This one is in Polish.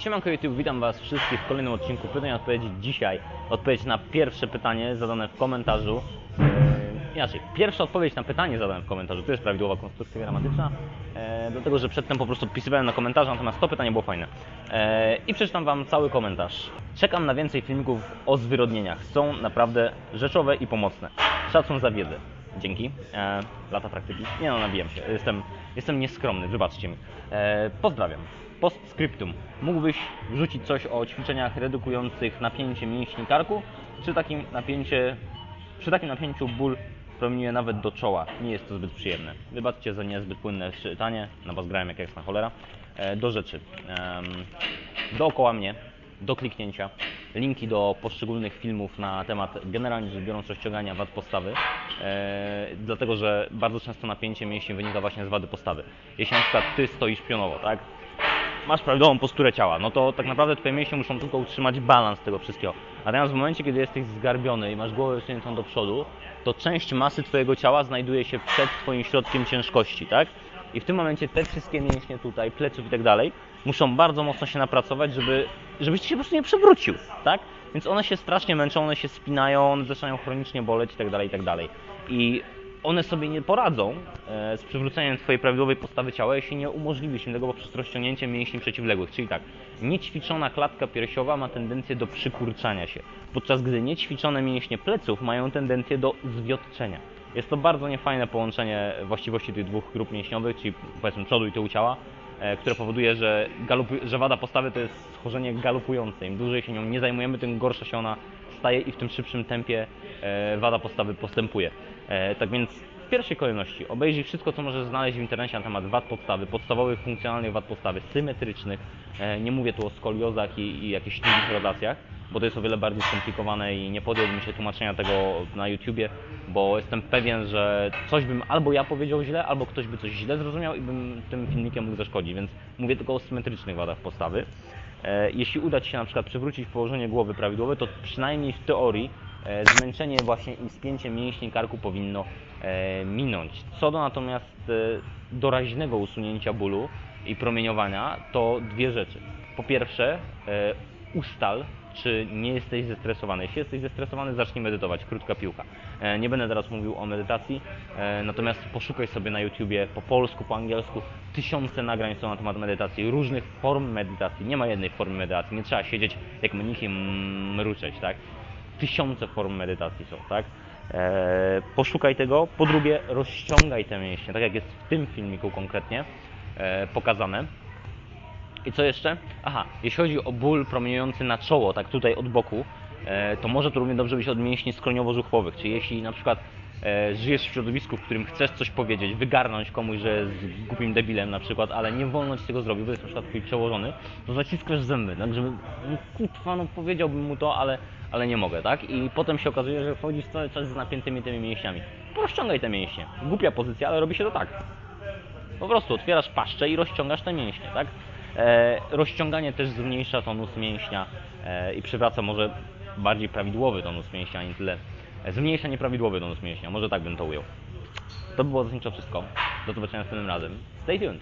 Siemanko YouTube, witam Was wszystkich w kolejnym odcinku Pytań i Odpowiedzi. Dzisiaj odpowiedź na pierwsze pytanie zadane w komentarzu. Eee, inaczej, pierwsza odpowiedź na pytanie zadane w komentarzu, to jest prawidłowa konstrukcja gramatyczna, eee, dlatego że przedtem po prostu wpisywałem na komentarze, natomiast to pytanie było fajne. Eee, I przeczytam Wam cały komentarz. Czekam na więcej filmików o zwyrodnieniach. Są naprawdę rzeczowe i pomocne. Szacun za wiedzę. Dzięki. E, lata praktyki. Nie no, nabijam się. Jestem, jestem nieskromny, wybaczcie mi. E, pozdrawiam. Postscriptum. Mógłbyś wrzucić coś o ćwiczeniach redukujących napięcie mięśni karku? Przy takim napięcie, przy takim napięciu ból promieniuje nawet do czoła. Nie jest to zbyt przyjemne. Wybaczcie za niezbyt płynne czytanie. Na was grałem jak jasna cholera. E, do rzeczy. Em, dookoła mnie do kliknięcia linki do poszczególnych filmów na temat generalnie rzecz biorąc rozciągania wad postawy, e, dlatego że bardzo często napięcie mięśni wynika właśnie z wady postawy. Jeśli na przykład Ty stoisz pionowo, tak? Masz prawidłową posturę ciała, no to tak naprawdę Twoje mięśnie muszą tylko utrzymać balans tego wszystkiego. Natomiast w momencie, kiedy jesteś zgarbiony i masz głowę wysuniętą do przodu, to część masy Twojego ciała znajduje się przed Twoim środkiem ciężkości, tak? I w tym momencie te wszystkie mięśnie tutaj, pleców i tak dalej, muszą bardzo mocno się napracować, żeby, żebyś się po prostu nie przewrócił, tak? Więc one się strasznie męczą, one się spinają, one zaczynają chronicznie boleć i tak dalej, i tak dalej. I one sobie nie poradzą e, z przywróceniem Twojej prawidłowej postawy ciała, jeśli nie umożliwisz im tego poprzez rozciągnięcie mięśni przeciwległych. Czyli tak, niećwiczona klatka piersiowa ma tendencję do przykurczania się, podczas gdy niećwiczone mięśnie pleców mają tendencję do zwiotczenia. Jest to bardzo niefajne połączenie właściwości tych dwóch grup mięśniowych, czyli powiedzmy przodu i tyłu ciała, e, które powoduje, że, galupu- że wada postawy to jest schorzenie galopujące. Im dłużej się nią nie zajmujemy, tym gorsza się ona staje i w tym szybszym tempie e, wada postawy postępuje. E, Tak więc w pierwszej kolejności obejrzyj wszystko, co możesz znaleźć w internecie na temat wad podstawy, podstawowych funkcjonalnych wad podstawy, symetrycznych. Nie mówię tu o skoliozach i, i jakichś innych relacjach, bo to jest o wiele bardziej skomplikowane i nie podjąłbym się tłumaczenia tego na YouTubie, bo jestem pewien, że coś bym albo ja powiedział źle, albo ktoś by coś źle zrozumiał i bym tym filmikiem mógł zaszkodzić, więc mówię tylko o symetrycznych wadach postawy. E, Jeśli uda Ci się na przykład przywrócić położenie głowy prawidłowe, to przynajmniej w teorii e, zmęczenie właśnie i spięcie mięśni karku powinno e, minąć. Co do natomiast doraźnego usunięcia bólu i promieniowania, to dwie rzeczy. Po pierwsze, ustal, czy nie jesteś zestresowany. Jeśli jesteś zestresowany, zacznij medytować. Krótka piłka. E, Nie będę teraz mówił o medytacji, e, natomiast poszukaj sobie na YouTubie po polsku, po angielsku. Tysiące nagrań są na temat medytacji, różnych form medytacji. Nie ma jednej formy medytacji. Nie trzeba siedzieć jak mnichy mm, mruczeć, tak? Tysiące form medytacji są, tak? E, poszukaj tego. Po drugie, rozciągaj te mięśnie, tak jak jest w tym filmiku konkretnie pokazane. I co jeszcze? Aha, jeśli chodzi o ból promieniujący na czoło, tak tutaj od boku, e, to może to równie dobrze być od mięśni skroniowo-żuchwowych. Czyli jeśli na przykład e, żyjesz w środowisku, w którym chcesz coś powiedzieć, wygarnąć komuś, że jest głupim debilem na przykład, ale nie wolno ci tego zrobić, bo jest na przykład twój przełożony, to zaciskasz zęby, tak, żeby, no kutwa, no powiedziałbym mu to, ale, ale nie mogę, tak? I potem się okazuje, że chodzisz cały czas z napiętymi tymi mięśniami. Rozciągaj te mięśnie. Głupia pozycja, ale robi się to tak. Po prostu otwierasz paszczę i rozciągasz te mięśnie, tak? E, rozciąganie też zmniejsza tonus mięśnia e, i przywraca może bardziej prawidłowy tonus mięśnia, nie tyle e, zmniejsza nieprawidłowy tonus mięśnia, może tak bym to ujął. To by było zasadniczo wszystko. Do zobaczenia następnym razem. Stay tuned!